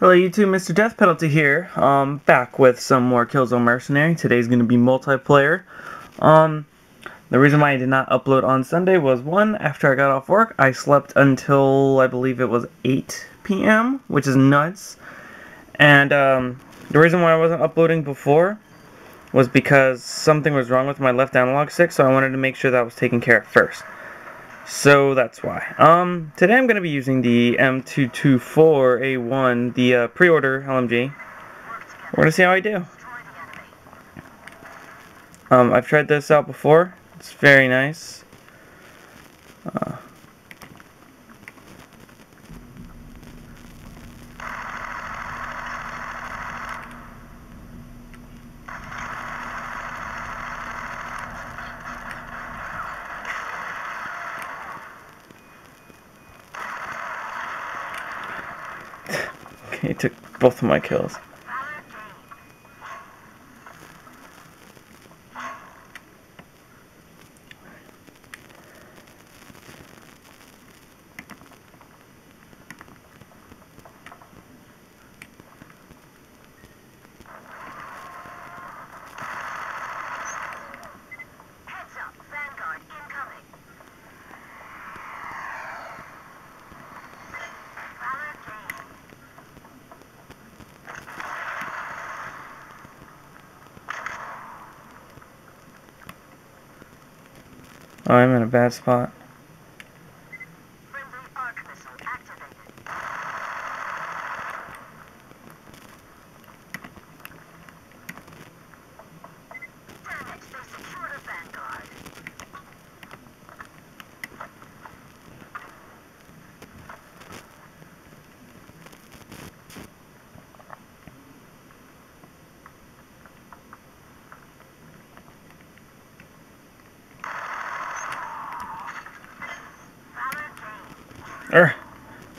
Hello YouTube, Mr. Death Penalty here. Um, back with some more Killzone Mercenary. Today's gonna be multiplayer. Um, the reason why I did not upload on Sunday was one, after I got off work, I slept until I believe it was 8 p.m., which is nuts. And um, the reason why I wasn't uploading before was because something was wrong with my left analog stick, so I wanted to make sure that was taken care of first. So that's why. Um, today I'm going to be using the M224A1, the uh, pre-order LMG. We're going to see how I do. Um, I've tried this out before. It's very nice. Uh, he took both of my kills. Oh, I'm in a bad spot.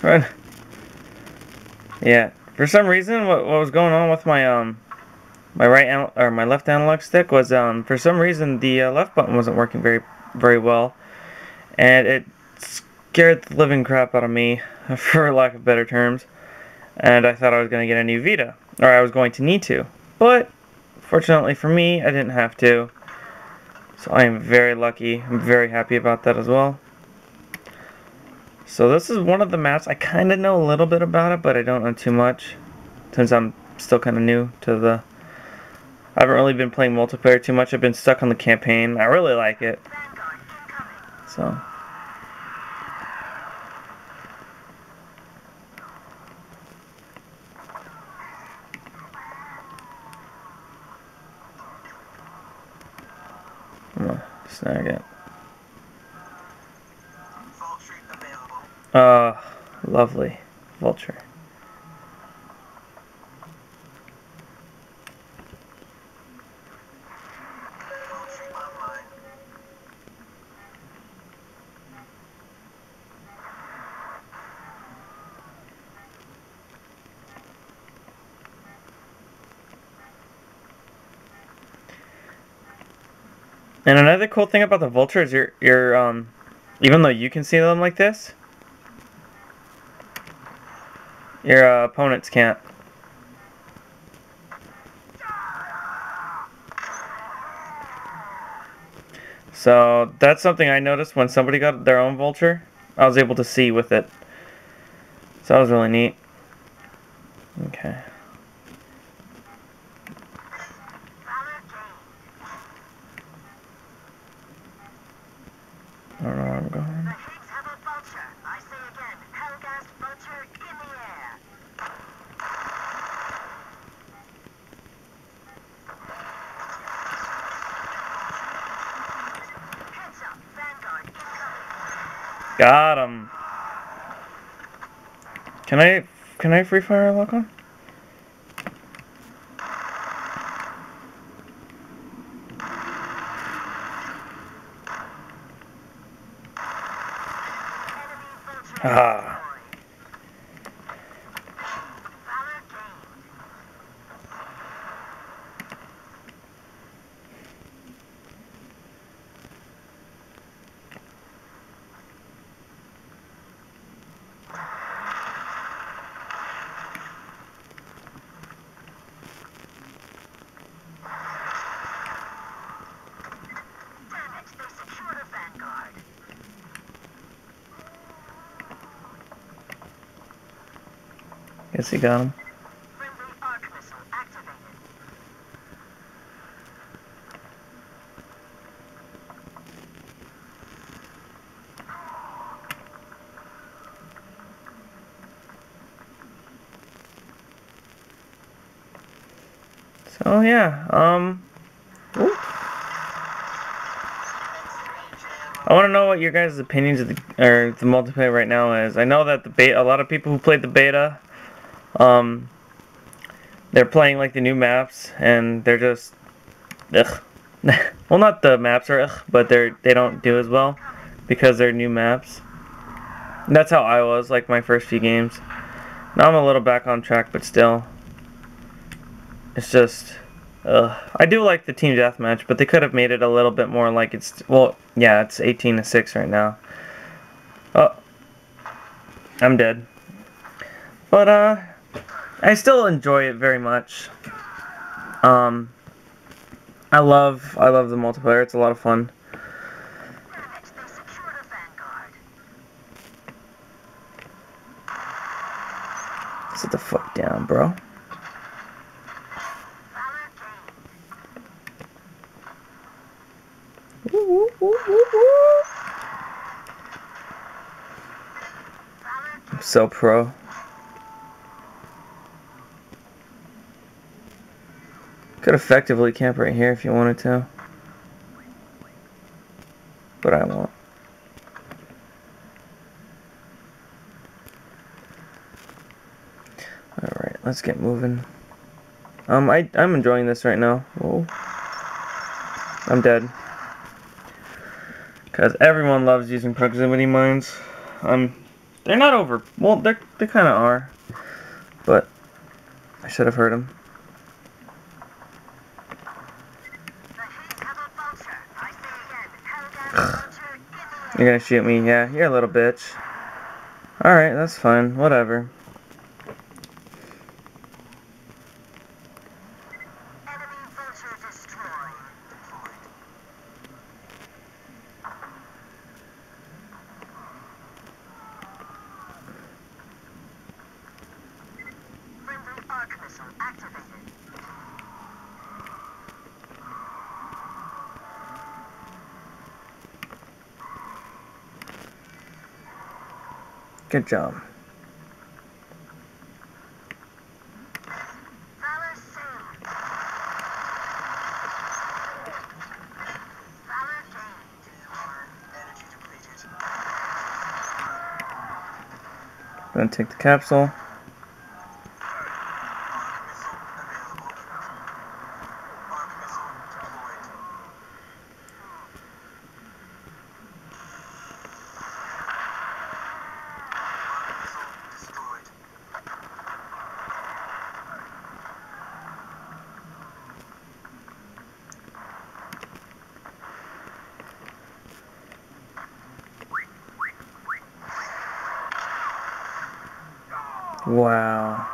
Run. Yeah, for some reason, what, what was going on with my um, my right or my left analog stick was um, for some reason the uh, left button wasn't working very very well, and it scared the living crap out of me, for lack of better terms. And I thought I was going to get a new Vita, or I was going to need to, but fortunately for me, I didn't have to. So I am very lucky. I'm very happy about that as well. So this is one of the maps. I kind of know a little bit about it, but I don't know too much. Since I'm still kind of new to the... I haven't really been playing multiplayer too much. I've been stuck on the campaign. I really like it. So... Snag it. Uh, lovely. Vulture. And another cool thing about the vulture is you're, you're um, even though you can see them like this, your uh, opponents can't. So that's something I noticed when somebody got their own vulture. I was able to see with it. So that was really neat. Okay. I don't know where I'm going. Got him. Can I can I free fire lock on? Ah. Guess he got him. So yeah, um, ooh. I want to know what your guys' opinions of the or the multiplayer right now is. I know that the beta, a lot of people who played the beta, um, they're playing like the new maps and they're just, ugh. well, not the maps are ugh, but they're they don't do as well because they're new maps. That's how I was like my first few games. Now I'm a little back on track, but still, it's just. Uh, I do like the team deathmatch, but they could have made it a little bit more like it's well, yeah, it's 18 to six right now. Oh, I'm dead. But uh, I still enjoy it very much. Um, I love I love the multiplayer. It's a lot of fun. Sit the fuck down, bro. I'm so pro. Could effectively camp right here if you wanted to. But I won't. Alright, let's get moving. Um, I, I'm enjoying this right now. Whoa. I'm dead. Because everyone loves using proximity mines. Um, they're not over. Well, they're, they kind of are. But I should have heard them. You're gonna shoot me? Yeah, you're a little bitch. Alright, that's fine. Whatever. Good job. Gonna take the capsule. Wow.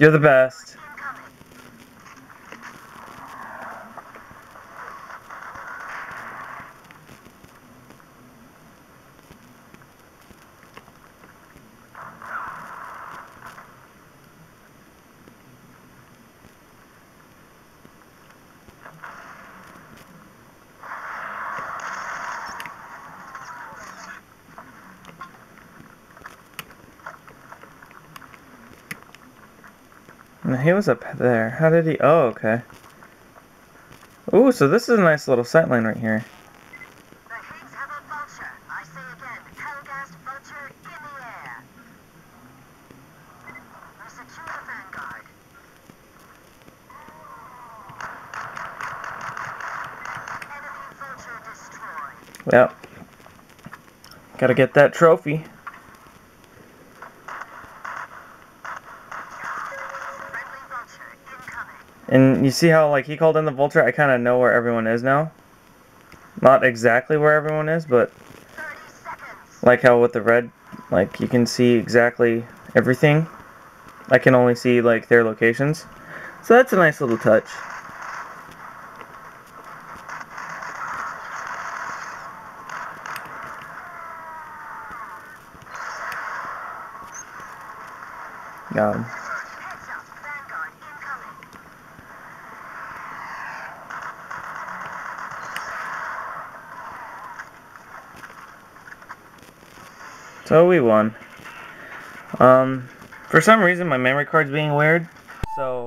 You're the best. He was up there. How did he? Oh, okay. Ooh, so this is a nice little sight line right here. Yep. Gotta get that trophy. And you see how like he called in the vulture? I kind of know where everyone is now. Not exactly where everyone is, but like how with the red, like you can see exactly everything. I can only see like their locations. So that's a nice little touch. God. So we won. Um, for some reason my memory card's being weird, so